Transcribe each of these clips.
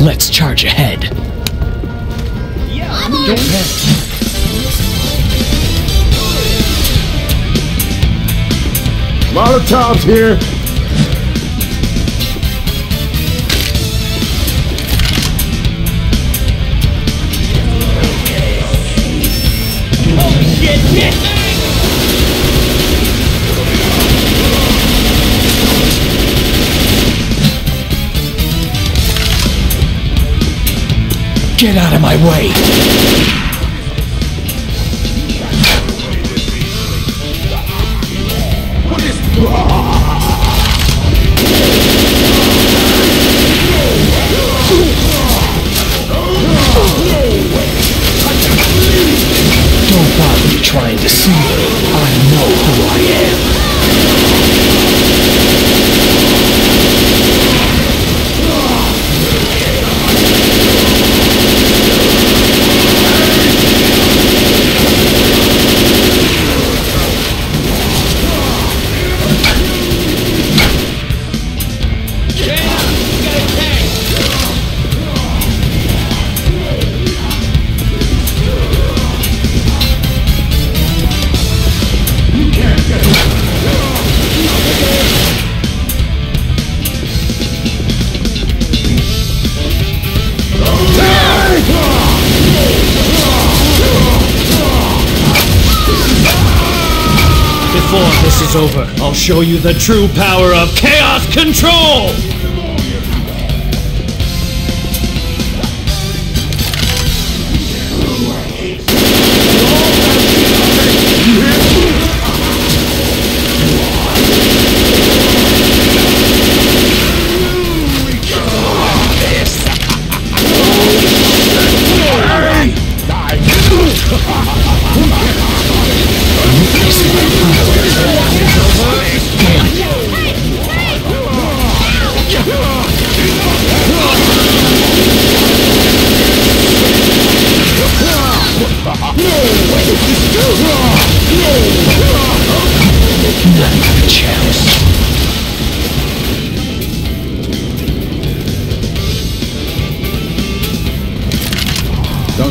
Let's charge ahead. Don't panic. Molotov's here. Get out of my way! Is over, I'll show you the true power of Chaos Control!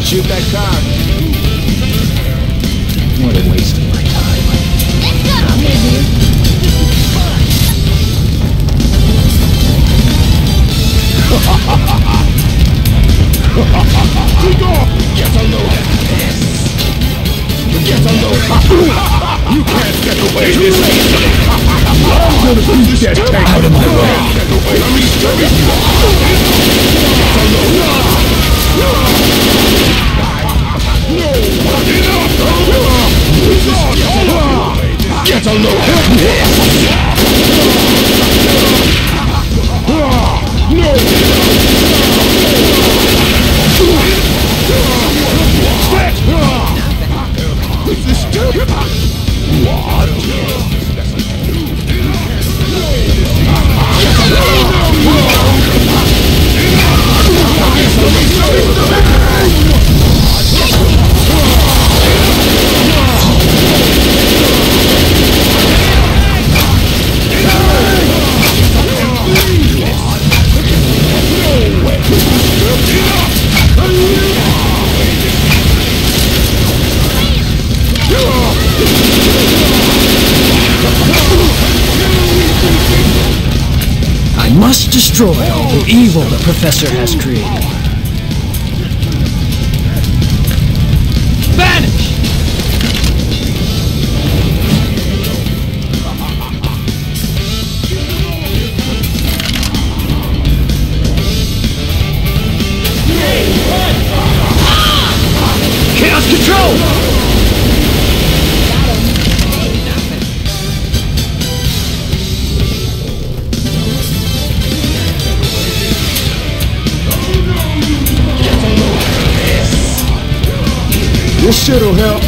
Shoot that car. What a waste of my time. Get a load of this. Get a load of You can't get away this easily. I'm gonna beat that tank. Out of my way. Let me show you. Get a load. Get a load of this. What's must destroy all the evil the Professor has created. This shit'll help.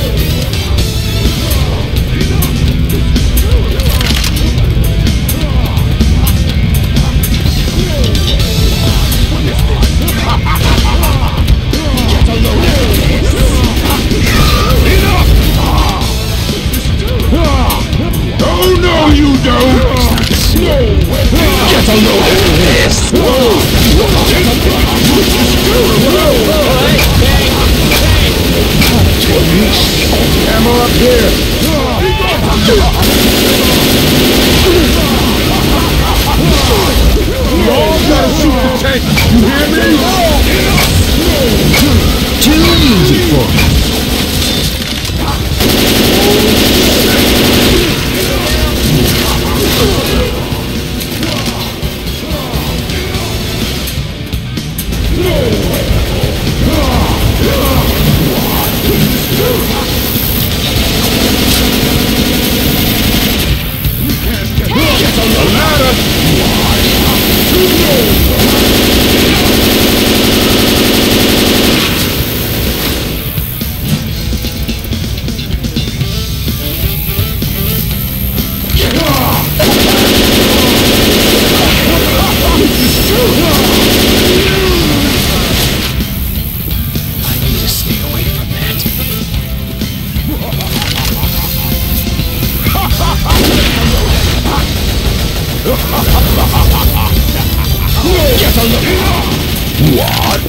Oh no, you don't! Get a load of this! Hammer up here! You all gotta! You hear me? Too easy for me. A ladder! I What?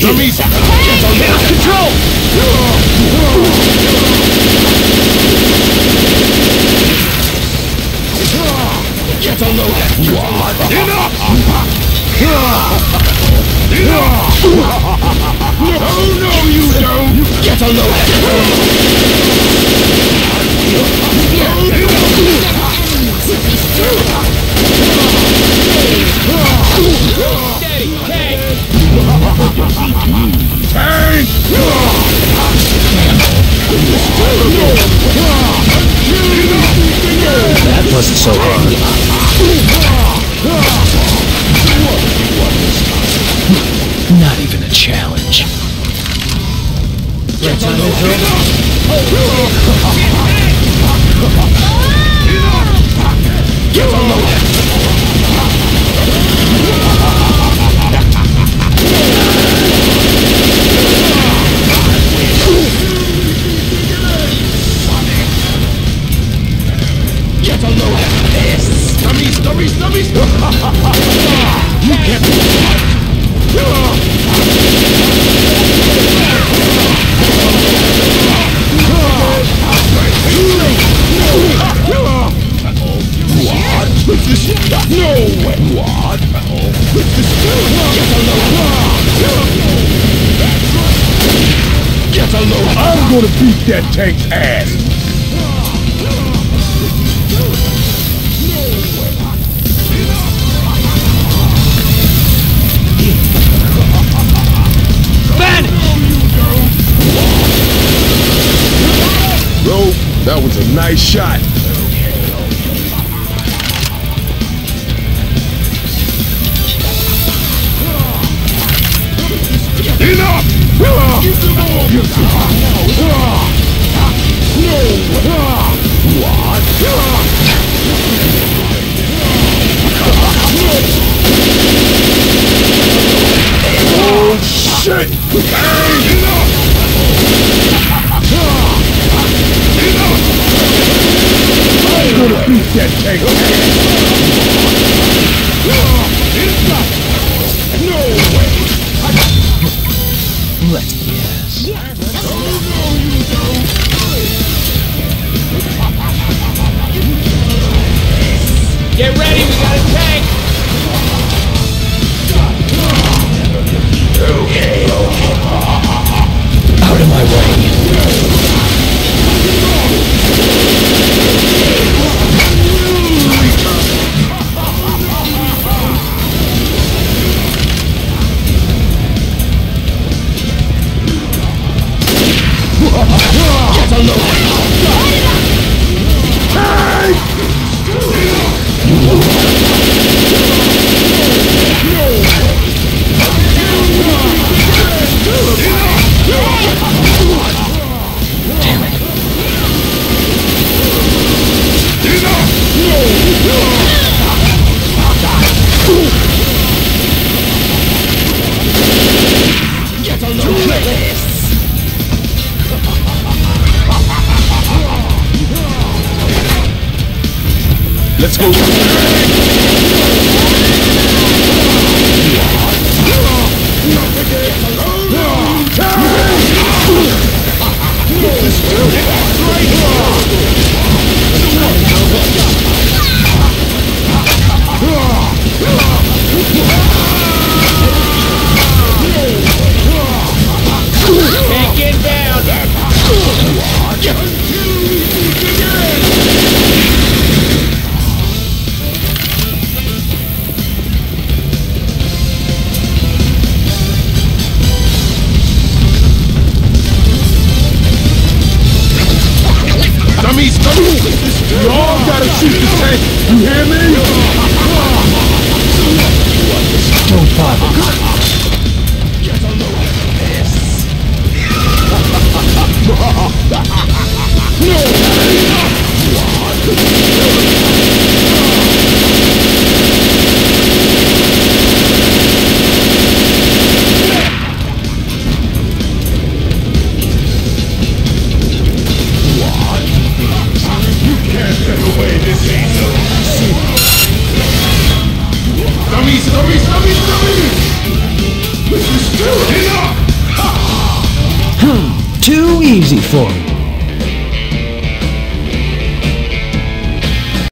Dummies! Get a load! Control! Get a load! What? Enough! Oh no you don't! Get load! Tank! That wasn't so hard. Not even a challenge. Beat that tank's ass! Bro, that was a nice shot. Oh shit! Get ready, we got a tank! Out of my way. Get a load! This